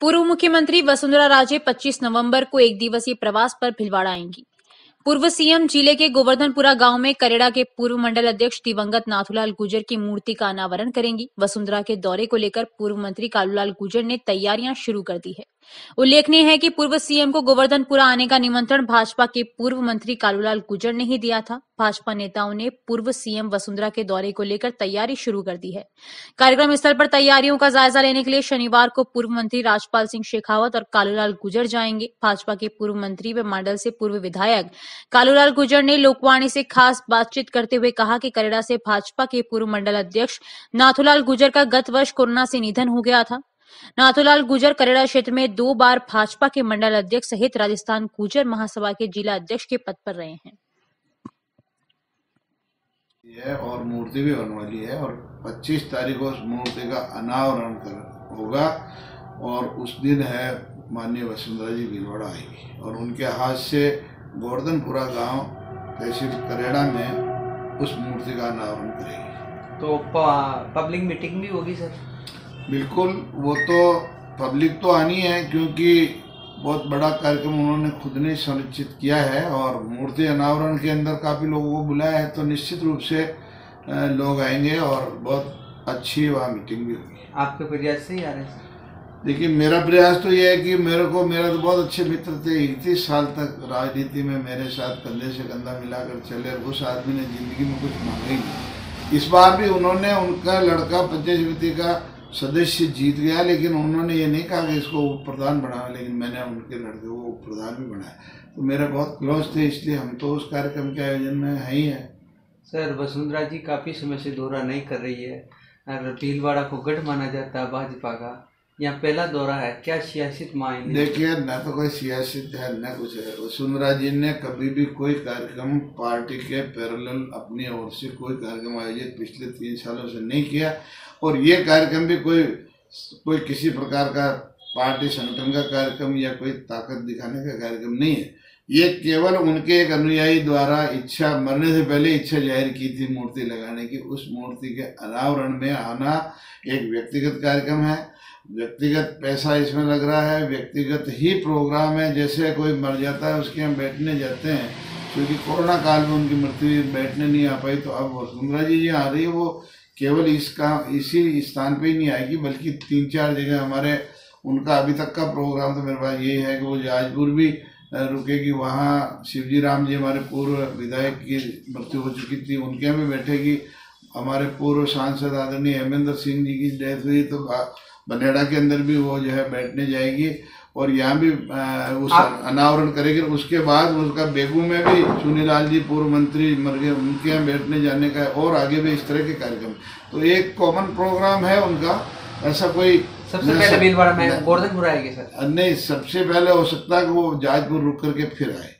पूर्व मुख्यमंत्री वसुंधरा राजे 25 नवंबर को एक दिवसीय प्रवास पर भिलवाड़ा आएँगी। पूर्व सीएम ज़िले के गोवर्धनपुरा गाँव में करेड़ा के पूर्व मंडल अध्यक्ष दिवंगत नाथूलाल गुजर की मूर्ति का अनावरण करेंगी। वसुंधरा के दौरे को लेकर पूर्व मंत्री कालूलाल गुजर ने तैयारियाँ शुरू कर दी है। उल्लेखनीय है कि पूर्व सीएम को गोवर्धनपुरा आने का निमंत्रण भाजपा के पूर्व मंत्री कालूलाल गुजर ने ही दिया था। भाजपा नेताओं ने पूर्व सीएम वसुंधरा के दौरे को लेकर तैयारी शुरू कर दी है। कार्यक्रम स्थल पर तैयारियों का जायजा लेने के लिए शनिवार को पूर्व मंत्री राजपाल सिंह शेखावत और कालूलाल गुजर जाएँगे। भाजपा के पूर्व मंत्री व मंडल से पूर्व विधायक कालूलाल गुजर ने लोकवाणी से खास बातचीत करते हुए कहा कि करेड़ा से भाजपा के पूर्व मंडल अध्यक्ष नाथूलाल गुजर का गत वर्ष कोरोना से निधन हो गया था। नाथूलाल गुजर करेड़ा क्षेत्र में दो बार भाजपा के मंडल अध्यक्ष सहित राजस्थान गुजर महासभा के जिला अध्यक्ष के पद पर रहे हैं। है और मूर्ति भी होने वाली है और 25 तारीख को उस मूर्ति का अनावरण कर होगा और उस दिन है माननीय वसुंधरा जी भीलवाड़ा आएगी। और उनके हाथ से गोवर्धनपुरा गाँव तहसील करेड़ा में उस मूर्ति का अनावरण करेगी। तो पब्लिक मीटिंग भी होगी सर? बिल्कुल वो तो पब्लिक तो आनी है क्योंकि बहुत बड़ा कार्यक्रम उन्होंने खुद ने सुनिश्चित किया है और मूर्ति अनावरण के अंदर काफ़ी लोगों को बुलाया है तो निश्चित रूप से लोग आएँगे और बहुत अच्छी वहाँ मीटिंग भी होगी। आपके प्रयास से ही आ रहे हैं? देखिए मेरा प्रयास तो ये है कि मेरे को मेरा तो बहुत अच्छे मित्र थे इकतीस साल तक राजनीति में मेरे साथ कंधे से कंधा मिलाकर चले उस आदमी ने ज़िंदगी में कुछ मांगा ही नहीं। इस बार भी उन्होंने उनका लड़का पंचायत समिति का सदस्य जीत गया, लेकिन उन्होंने ये नहीं कहा कि इसको उप प्रधान बनाया लेकिन मैंने उनके लड़के को उप प्रधान भी बनाया। तो मेरा बहुत क्लोज थे, इसलिए हम तो उस कार्यक्रम के आयोजन में है ही है। सर, वसुंधरा जी काफ़ी समय से दौरा नहीं कर रही है। और भीलवाड़ा को गढ़ माना जाता है भाजपा का यहाँ पहला दौरा है, क्या सियासत मायने? देखिए, ना तो कोई सियासत है, न कुछ है। वसुंधरा जी ने कभी भी कोई कार्यक्रम पार्टी के पैरल अपनी ओर से कोई कार्यक्रम आयोजित पिछले तीन सालों से नहीं किया। और ये कार्यक्रम भी कोई कोई किसी प्रकार का पार्टी संगठन का कार्यक्रम या कोई ताकत दिखाने का कार्यक्रम नहीं है। ये केवल उनके एक अनुयायी द्वारा इच्छा, मरने से पहले इच्छा ज़ाहिर की थी मूर्ति लगाने की। उस मूर्ति के अनावरण में आना एक व्यक्तिगत कार्यक्रम है। व्यक्तिगत पैसा इसमें लग रहा है। व्यक्तिगत ही प्रोग्राम है। जैसे कोई मर जाता है, उसके हम बैठने जाते हैं। क्योंकि कोरोना काल में उनकी मृत्यु बैठने नहीं आ पाई तो अब वसुंधरा जी जी आ रही है। वो केवल इस काम, इसी स्थान पे ही नहीं आएगी, बल्कि तीन चार जगह हमारे, उनका अभी तक का प्रोग्राम तो मेरे पास यही है कि वो जाजपुर भी अ, रुकेगी वहाँ शिवजी राम जी हमारे पूर्व विधायक की मृत्यु हो चुकी थी उनके यहाँ भी बैठेगी हमारे पूर्व सांसद आदरणीय हेमेंद्र सिंह जी की डेथ हुई तो बनेड़ा के अंदर भी वो जो है बैठने जाएगी और यहाँ भी उस अनावरण करेगी। उसके बाद उसका बेगू में भी चुनीलाल जी पूर्व मंत्री मर गए उनके यहाँ बैठने जाने का है और आगे भी इस तरह के कार्यक्रम। तो एक कॉमन प्रोग्राम है उनका ऐसा कोई सबसे पहले भीलवाड़ा में गोवर्धनपुर आएगी सर। नहीं सबसे पहले हो सकता है कि वो जाजपुर रुक करके फिर आए।